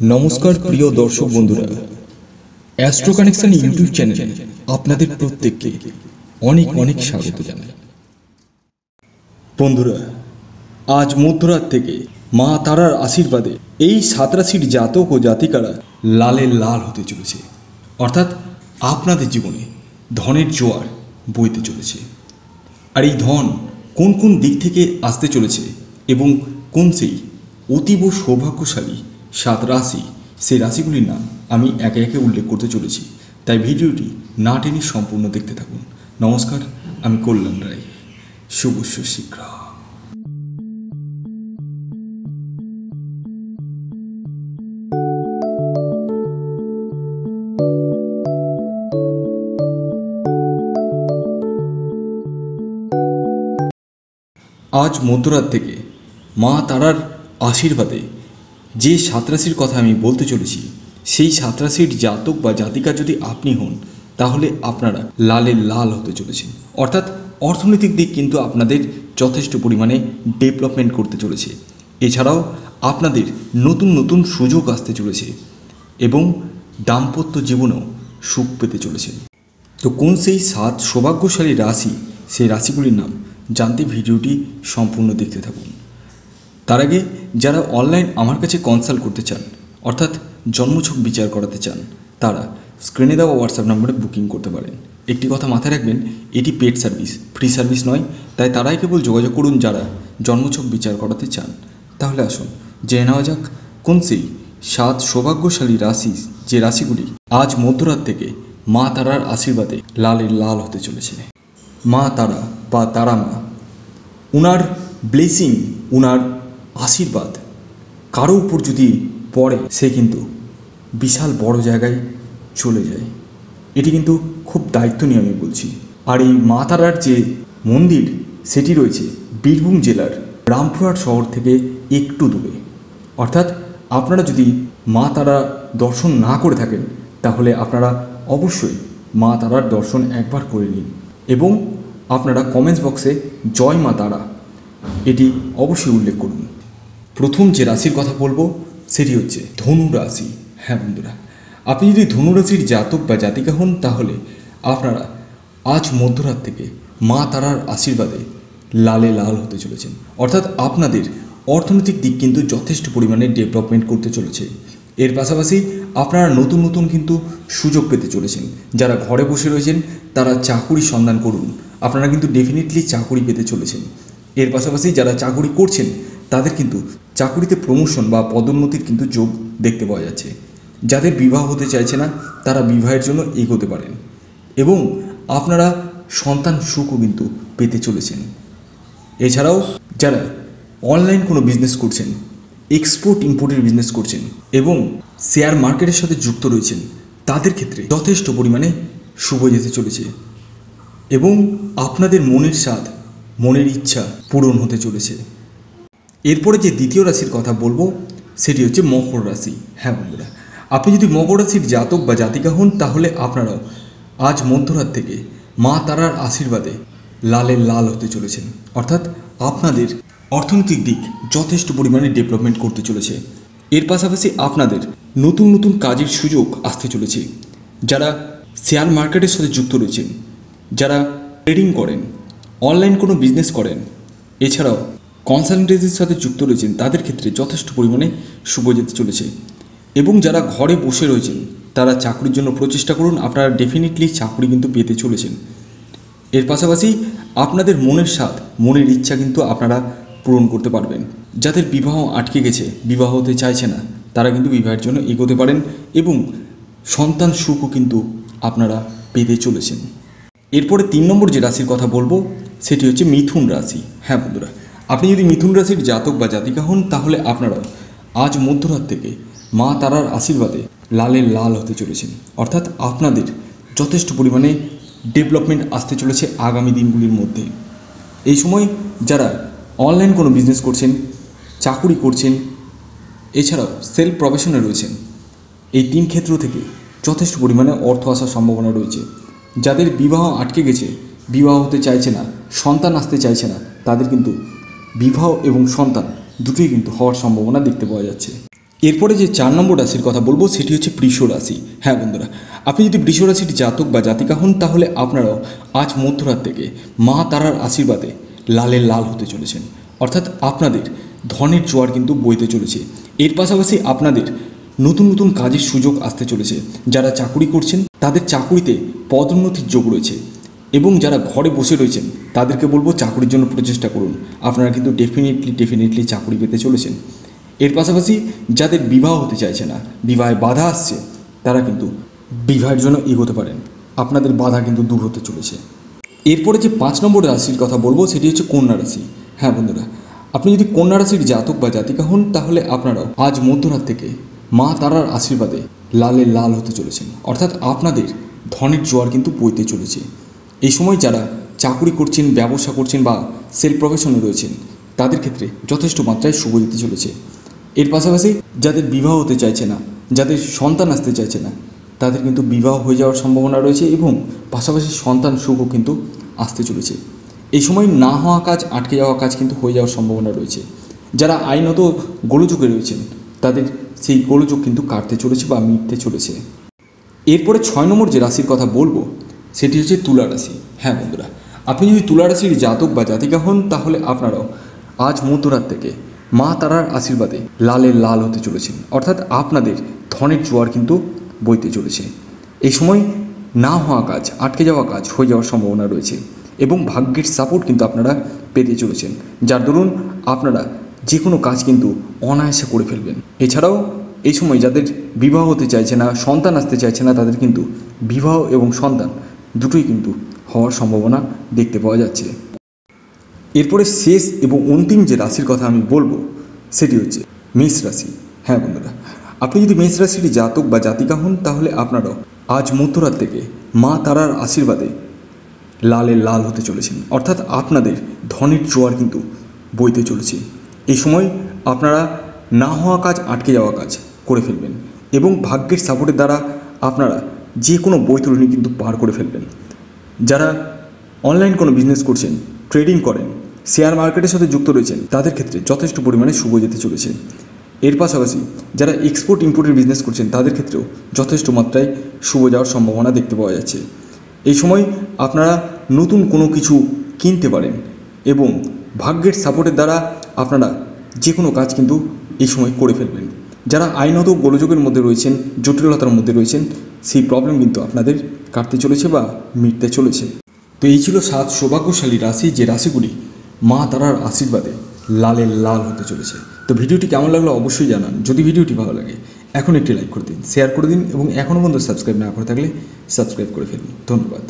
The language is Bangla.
নমস্কার প্রিয় দর্শক বন্ধুরা। অ্যাস্ট্রো কানেকশন ইউটিউব চ্যানেলে আপনাদের প্রত্যেককে অনেক অনেক স্বাগত জানাই। বন্ধুরা, আজ মধ্যরাত থেকে মা তারার আশীর্বাদে এই সাতরাশির জাতক ও জাতিকারা লালে লাল হতে চলেছে। অর্থাৎ আপনাদের জীবনে ধনের জোয়ার বইতে চলেছে। আর এই ধন কোন কোন দিক থেকে আসতে চলেছে এবং কোন সেই অতীব সৌভাগ্যশালী সাত রাশি। সেই রাশিগুলির নাম আমি একে একে উল্লেখ করতে চলেছি। তাই ভিডিওটি না টেনে সম্পূর্ণ দেখতে থাকুন। নমস্কার, আমি কল্যাণ রায়। শুভস্য শীঘ্র আজ মধ্যরাত থেকে মা তারার আশীর্বাদে যে সাতরাশির কথা আমি বলতে চলেছি, সেই সাতরাশির জাতক বা জাতিকা যদি আপনি হন, তাহলে আপনারা লালে লাল হতে চলেছেন। অর্থাৎ অর্থনৈতিক দিক কিন্তু আপনাদের যথেষ্ট পরিমাণে ডেভেলপমেন্ট করতে চলেছে। এছাড়াও আপনাদের নতুন নতুন সুযোগ আসতে চলেছে এবং দাম্পত্য জীবনেও সুখ পেতে চলেছে তো কোন সেই সাত সৌভাগ্যশালী রাশি, সেই রাশিগুলির নাম জানতে ভিডিওটি সম্পূর্ণ দেখতে থাকুন। তার আগে যারা অনলাইন আমার কাছে কনসাল্ট করতে চান, অর্থাৎ জন্মছক বিচার করাতে চান, তারা স্ক্রিনে দেওয়া হোয়াটসঅ্যাপ নম্বরে বুকিং করতে পারেন। একটি কথা মাথায় রাখবেন, এটি পেড সার্ভিস ফ্রি সার্ভিস নয়, তাই তারাই কেবল যোগাযোগ করুন যারা জন্মছক বিচার করাতে চান। তাহলে আসুন, জেনে নেওয়া যাক, কোন সেই সাত সৌভাগ্যশালী রাশি, যে রাশিগুলি আজ মধ্যরাত থেকে মা তারার আশীর্বাদে লালে লাল হতে চলেছে। মা তারা বা তারা মা, উনার ব্লেসিং উনার আশীর্বাদ। কারও উপর যদি পড়ে, সে কিন্তু বিশাল বড় জায়গায় চলে যায়। এটি কিন্তু খুব দায়িত্ব নিয়ে আমি বলছি। আর এই মা তারার যে মন্দির, সেটি রয়েছে বীরভূম জেলার রামপুরহাট শহর থেকে একটু দূরে। অর্থাৎ আপনারা যদি মা তারা দর্শন না করে থাকেন, তাহলে আপনারা অবশ্যই মা তারার দর্শন একবার করে নিন এবং আপনারা কমেন্টস বক্সে জয় মা তারা এটি অবশ্যই উল্লেখ করুন। প্রথম যে রাশির কথা বলব, সেটি হচ্ছে ধনু রাশি। হ্যাঁ বন্ধুরা, আপনি যদি ধনু রাশির জাতক বা জাতিকা হন, তাহলে আপনারা আজ মধ্যরাত থেকে মা তারার আশীর্বাদে লালে লাল হতে চলেছেন। অর্থাৎ আপনাদের অর্থনৈতিক দিক কিন্তু যথেষ্ট পরিমাণে ডেভেলপমেন্ট করতে চলেছে। এর পাশাপাশি আপনারা নতুন নতুন কিন্তু সুযোগ পেতে চলেছেন। যারা ঘরে বসে রয়েছেন, তারা চাকুরি সন্ধান করুন। আপনারা কিন্তু ডেফিনেটলি চাকুরি পেতে চলেছেন। এর পাশাপাশি যারা চাকুরি করছেন, তাদের কিন্তু চাকুরিতে প্রমোশন বা পদোন্নতির কিন্তু যোগ দেখতে পাওয়া যাচ্ছে। যাদের বিবাহ হতে চাইছে না, তারা বিবাহের জন্য এগোতে পারেন এবং আপনারা সন্তান সুখও কিন্তু পেতে চলেছেন। এছাড়াও যারা অনলাইন কোনো বিজনেস করছেন এক্সপোর্ট ইম্পোর্টের বিজনেস করছেন এবং শেয়ার মার্কেটের সাথে যুক্ত রয়েছেন, তাদের ক্ষেত্রে যথেষ্ট পরিমাণে শুভ যেতে চলেছে এবং আপনাদের মনের স্বাদ, মনের ইচ্ছা পূরণ হতে চলেছে। এরপরে যে দ্বিতীয় রাশির কথা বলব, সেটি হচ্ছে মকর রাশি। হ্যাঁ বন্ধুরা, আপনি যদি মকর রাশির জাতক বা জাতিকা হন, তাহলে আপনারাও আজ মধ্যরাত থেকে মা তারার আশীর্বাদে লালে লাল হতে চলেছেন। অর্থাৎ আপনাদের অর্থনৈতিক দিক যথেষ্ট পরিমাণে ডেভেলপমেন্ট করতে চলেছে। এর পাশাপাশি আপনাদের নতুন নতুন কাজের সুযোগ আসতে চলেছে। যারা শেয়ার মার্কেটের সাথে যুক্ত রয়েছেন, যারা ট্রেডিং করেন অনলাইন কোনো বিজনেস করেন, এছাড়াও কনসালটেন্সির সাথে যুক্ত রয়েছেন, তাদের ক্ষেত্রে যথেষ্ট পরিমাণে শুভ যেতে চলেছে। এবং যারা ঘরে বসে রয়েছেন, তারা চাকরির জন্য প্রচেষ্টা করুন, আপনারা ডেফিনেটলি চাকরি কিন্তু পেতে চলেছেন। এর পাশাপাশি আপনাদের মনের স্বাদ, মনের ইচ্ছা কিন্তু আপনারা পূরণ করতে পারবেন। যাদের বিবাহ আটকে গেছে, বিবাহ হতে চাইছে না, তারা কিন্তু বিবাহের জন্য এগোতে পারেন এবং সন্তান সুখও কিন্তু আপনারা পেতে চলেছেন। এরপরে তিন নম্বর যে রাশির কথা বলব, সেটি হচ্ছে মিথুন রাশি। হ্যাঁ বন্ধুরা আপনি যদি মিথুন রাশির জাতক বা জাতিকা হন, তাহলে আপনারা আজ মধ্যরাত থেকে মা তারার আশীর্বাদে লালে লাল হতে চলেছেন। অর্থাৎ আপনাদের যথেষ্ট পরিমাণে ডেভেলপমেন্ট আসতে চলেছে আগামী দিনগুলির মধ্যে। এই সময় যারা অনলাইন কোনো বিজনেস করছেন, চাকুরি করছেন, এছাড়াও সেলফ প্রফেশনে রয়েছেন, এই তিন ক্ষেত্র থেকে যথেষ্ট পরিমাণে অর্থ আসার সম্ভাবনা রয়েছে। যাদের বিবাহ আটকে গেছে, বিবাহ হতে চাইছে না, সন্তান আসতে চাইছে না, তাদের কিন্তু বিবাহ এবং সন্তান দুটোই কিন্তু হওয়ার সম্ভাবনা দেখতে পাওয়া যাচ্ছে। এরপরে যে চার নম্বর রাশির কথা বলব, সেটি হচ্ছে বৃষ রাশি। হ্যাঁ বন্ধুরা, আপনি যদি বৃষ রাশির জাতক বা জাতিকা হন, তাহলে আপনারাও আজ মধ্যরাত থেকে মা তারার আশীর্বাদে লালের লাল হতে চলেছেন। অর্থাৎ আপনাদের ধনের জোয়ার কিন্তু বইতে চলেছে। এর পাশাপাশি আপনাদের নতুন নতুন কাজের সুযোগ আসতে চলেছে। যারা চাকুরি করছেন, তাদের চাকুরিতে পদোন্নতির যোগ রয়েছে। এবং যারা ঘরে বসে রয়েছেন, তাদেরকে বলব চাকুরির জন্য প্রচেষ্টা করুন। আপনারা কিন্তু ডেফিনেটলি ডেফিনেটলি চাকরি পেতে চলেছেন। এর পাশাপাশি যাদের বিবাহ হতে চাইছে না, বিবাহে বাধা আসছে, তারা কিন্তু বিবাহের জন্য এগোতে পারেন। আপনাদের বাধা কিন্তু দূর হতে চলেছে। এরপরে যে পাঁচ নম্বর রাশির কথা বলব, সেটি হচ্ছে কন্যা রাশি। হ্যাঁ বন্ধুরা, আপনি যদি কন্যা রাশির জাতক বা জাতিকা হন, তাহলে আপনারাও আজ মধ্যরাত থেকে মা তারার আশীর্বাদে লালে লাল হতে চলেছেন। অর্থাৎ আপনাদের ধনের জোয়ার কিন্তু বইতে চলেছে। এই সময় যারা চাকুরি করছেন, ব্যবসা করছেন বা সেলফ প্রফেশনে রয়েছেন, তাদের ক্ষেত্রে যথেষ্ট মাত্রায় শুভ দিতে চলেছে। এর পাশাপাশি যাদের বিবাহ হতে চাইছে না, যাদের সন্তান আসতে চাইছে না, তাদের কিন্তু বিবাহ হয়ে যাওয়ার সম্ভাবনা রয়েছে এবং পাশাপাশি সন্তান সুখও কিন্তু আসতে চলেছে। এই সময় না হওয়া কাজ, আটকে যাওয়া কাজ কিন্তু হয়ে যাওয়ার সম্ভাবনা রয়েছে। যারা আইনত গোলযোগে রয়েছেন, তাদের সেই গোলযোগ কিন্তু কাটতে চলেছে বা মিটতে চলেছে। এরপরে ছয় নম্বর যে রাশির কথা বলব সেটি হচ্ছে তুলা রাশি। হ্যাঁ বন্ধুরা, আপনি যদি তুলা রাশির জাতক বা জাতিকা হন, তাহলে আপনারাও আজ মধ্যরাত থেকে মা তারার আশীর্বাদে লালের লাল হতে চলেছেন। অর্থাৎ আপনাদের ধনের জোয়ার কিন্তু বইতে চলেছে। এই সময় না হওয়া কাজ, আটকে যাওয়া কাজ হয়ে যাওয়ার সম্ভাবনা রয়েছে এবং ভাগ্যের সাপোর্ট কিন্তু আপনারা পেতে চলেছেন। যার দরুন আপনারা যে কোনো কাজ কিন্তু অনায়াসে করে ফেলবেন। এছাড়াও এই সময় যাদের বিবাহ হতে চাইছে না, সন্তান আসতে চাইছে না, তাদের কিন্তু বিবাহ এবং সন্তান দুটোই কিন্তু হওয়ার সম্ভাবনা দেখতে পাওয়া যাচ্ছে। এরপরে শেষ এবং অন্তিম যে রাশির কথা আমি বলব, সেটি হচ্ছে মেষ রাশি। হ্যাঁ বন্ধুরা, আপনি যদি মেষ রাশির জাতক বা জাতিকা হন, তাহলে আপনারাও আজ মধ্যরাত থেকে মা তারার আশীর্বাদে লালে লাল হতে চলেছেন। অর্থাৎ আপনাদের ধনের জোয়ার কিন্তু বইতে চলেছে। এই সময় আপনারা না হওয়া কাজ, আটকে যাওয়া কাজ করে ফেলবেন এবং ভাগ্যের সাপোর্টের দ্বারা আপনারা যে কোনো বৈতরণী কিন্তু পার করে ফেলবেন। যারা অনলাইন কোনো বিজনেস করছেন, ট্রেডিং করেন, শেয়ার মার্কেটের সাথে যুক্ত রয়েছেন, তাদের ক্ষেত্রে যথেষ্ট পরিমাণে শুভ যেতে চলেছে। এর পাশাপাশি যারা এক্সপোর্ট ইম্পোর্টের বিজনেস করছেন, তাদের ক্ষেত্রেও যথেষ্ট মাত্রায় শুভ যাওয়ার সম্ভাবনা দেখতে পাওয়া যাচ্ছে। এই সময় আপনারা নতুন কোনো কিছু কিনতে পারেন এবং ভাগ্যের সাপোর্টের দ্বারা আপনারা যে কোনো কাজ কিন্তু এই সময় করে ফেলবেন। যারা আইনত গোলযোগের মধ্যে রয়েছেন, জটিলতার মধ্যে রয়েছেন সেই প্রবলেম কিন্তু আপনাদের কাটতে চলেছে বা মিটতে চলেছে। তো এই ছিল সাত সৌভাগ্যশালী রাশি, যে রাশিগুলি মা তারার আশীর্বাদে লালে লাল হতে চলেছে। তো ভিডিওটি কেমন লাগল অবশ্যই জানান। যদি ভিডিওটি ভালো লাগে এখন একটি লাইক করে দিন শেয়ার করে দিন এবং এখনও পর্যন্ত সাবস্ক্রাইব না করে থাকলে সাবস্ক্রাইব করে ফেলুন। ধন্যবাদ।